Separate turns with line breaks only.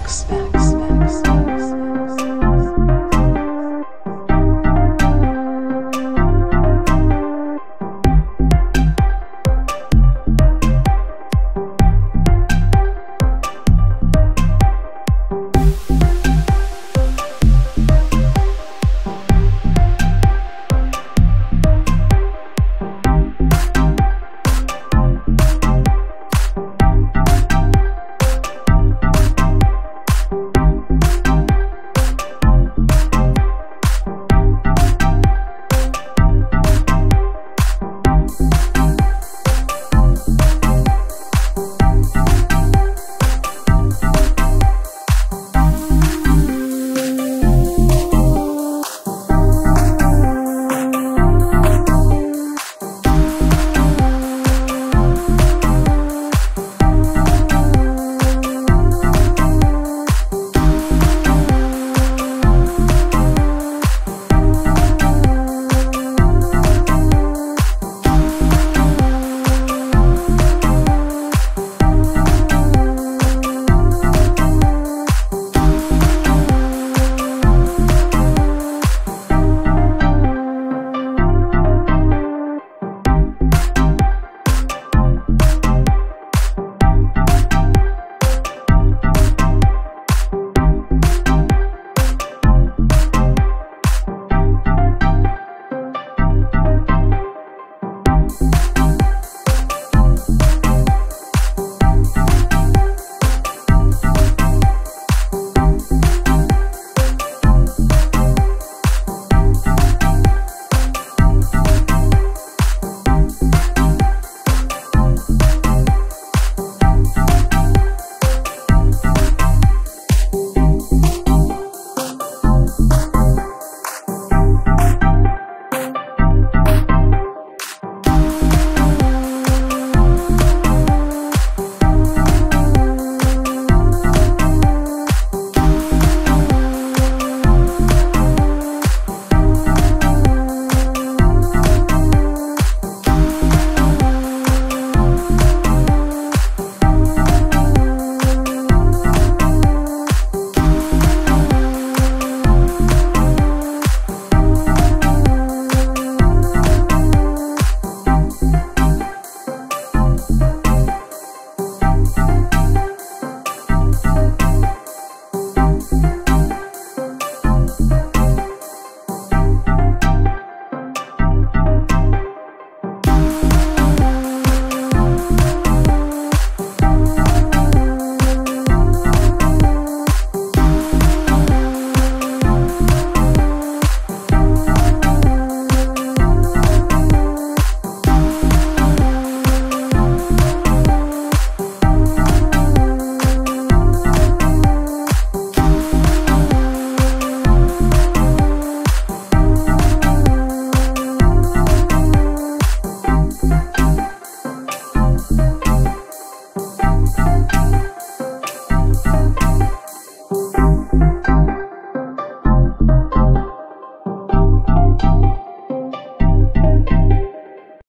Max.